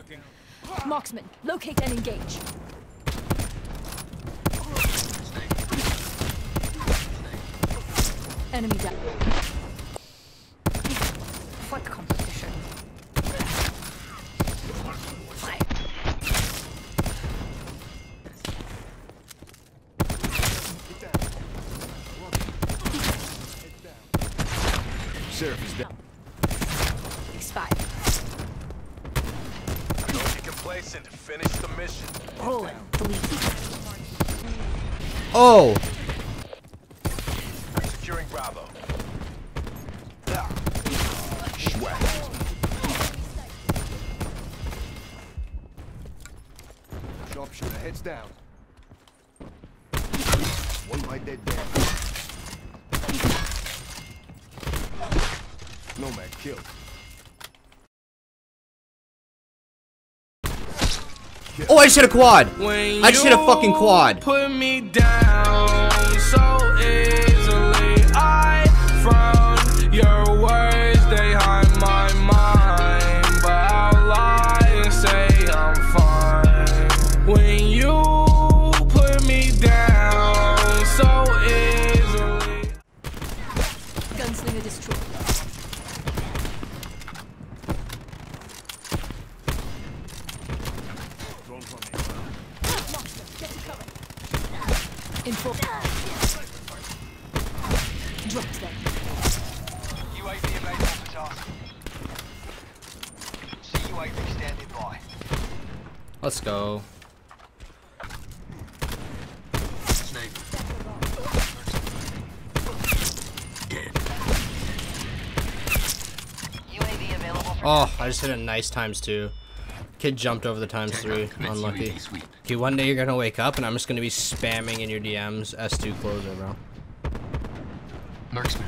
working. Marksman, locate and engage. Enemy down. What competition? Sheriff is down. Expired. Don't get complacent. Finish the mission. Roll it. Delete. Oh! Securing Bravo. Sharpshooter heads down. One by dead down. Nomad killed. Oh, I just hit a quad! When I just hit a fucking quad. Put me down Dropped them. UAV available for task. CUAV standing by. Let's go. UAV available for Oh, I just hit a nice times two. Kid jumped over the times three. Unlucky. Okay, one day you're gonna wake up and I'm just gonna be spamming in your DMs S2 closer, bro. Marksman.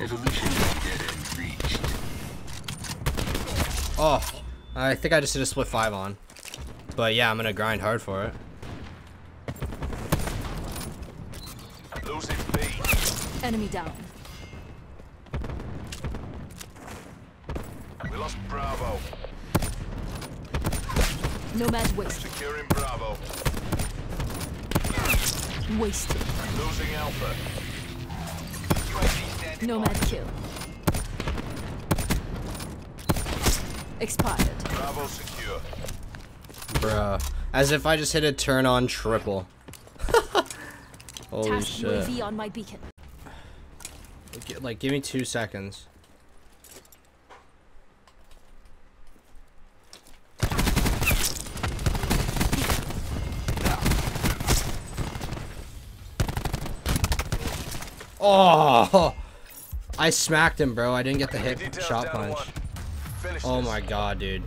Evolution dead end reached. Oh, I think I just did a split five on. But yeah, I'm gonna grind hard for it. Losing B. Enemy down. We lost Bravo. Nomad waste. Securing Bravo. Wasted. Losing Alpha. UAV standing Nomad kill. Expired. Bravo secure. Bruh. As if I just hit a turn on triple. Holy Task shit. UAV on my beacon. Gi- Like, give me two seconds. Oh! I smacked him, bro. I didn't get the hit shot punch. Oh my god, dude.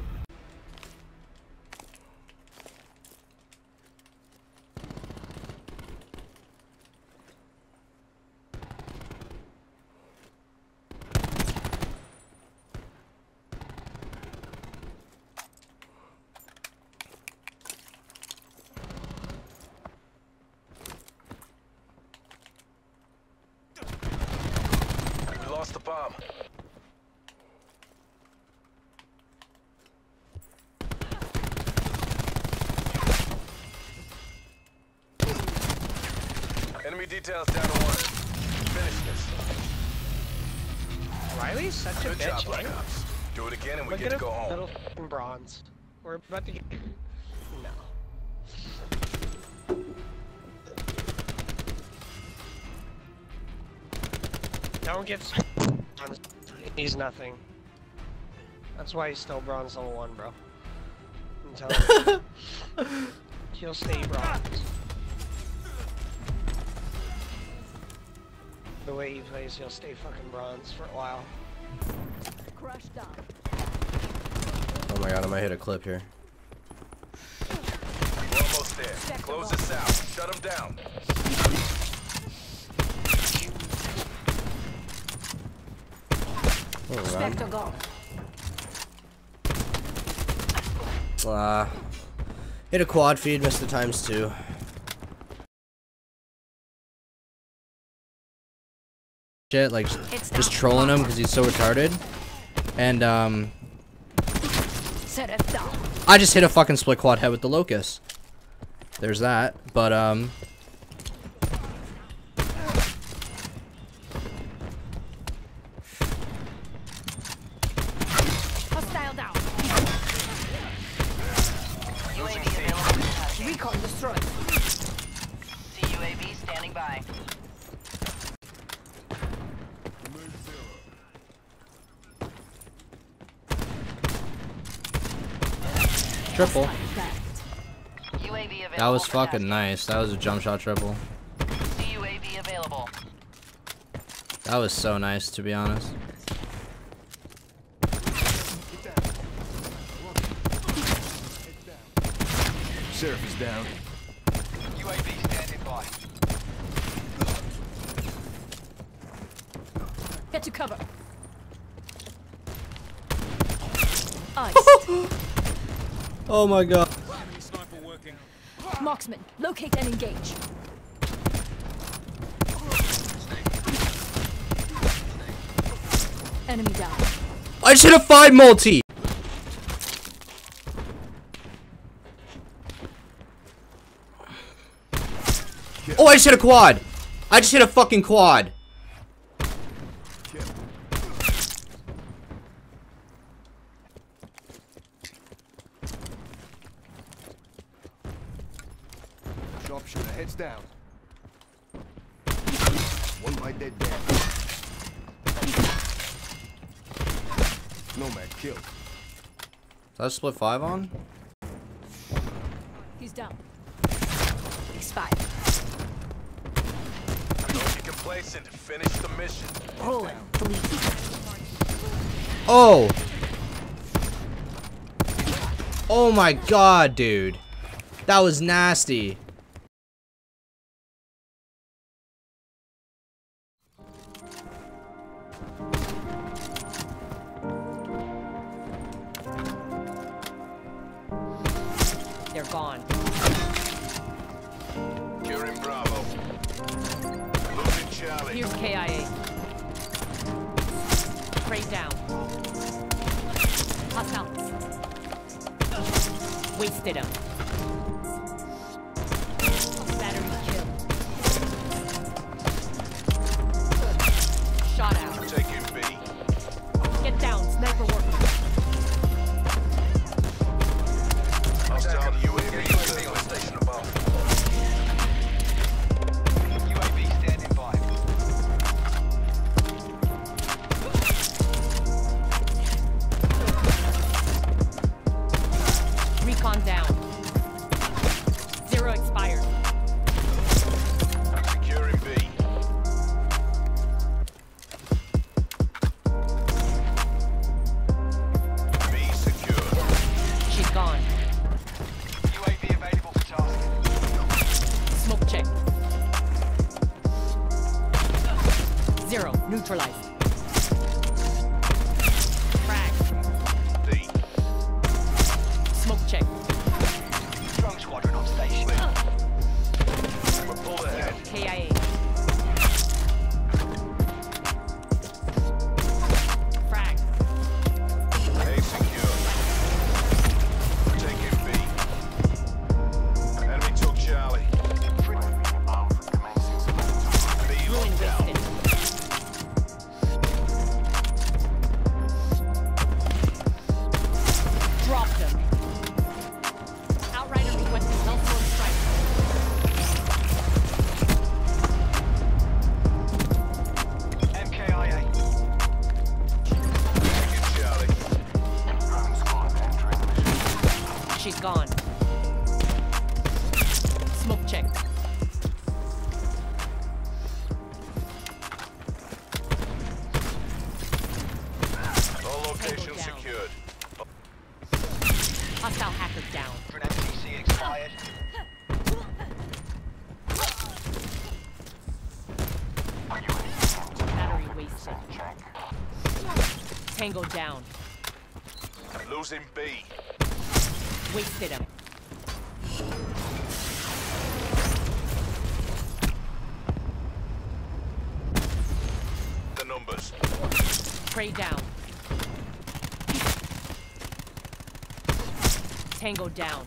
We lost the bomb. Enemy details down to one. Finish this. Riley's such a Good job, bitch. Black eh? Ops. Do it again and we Look get to go home. little bronze. We're about to get. No. Don't get. He's nothing. That's why he's still bronze level one, bro. I'm telling you. He'll stay bronze. The way he plays, he'll stay fucking bronze for a while. Crash down. Oh my god, I might hit a clip here. We're almost there. Close this out. Shut them down. Oh, Spectre gone. Uh, hit a quad feed, missed the times two. Shit, like It's just trolling him because he's so retarded. And um, I just hit a fucking split quad head with the Locus. There's that, but um, triple. Backed. UAV available That was fucking nice. That was a jump shot triple. That was so nice, to be honest. Sheriff is down. UAV standing by. Get to cover. Ice. Oh my god. Marksman, locate and engage. Enemy down. I just hit a five multi. Oh, I just hit a quad. I just hit a fucking quad. Sharpshooter, heads down. One by dead down. Nomad killed. Is that split five on? He's down. Expired. Don't get complacent. Finish the mission. Rolling. Oh. Oh my god, dude. That was nasty. Charlie. Here's KIA. Crate down. Hostile. Wasted him. Down. Zero expired. Securing B. B secure. She's gone. UAV available for tasking. Smoke check. Zero. Neutralized. Dropped Tango down. Losing B. Wasted him. Trade down. Tango down.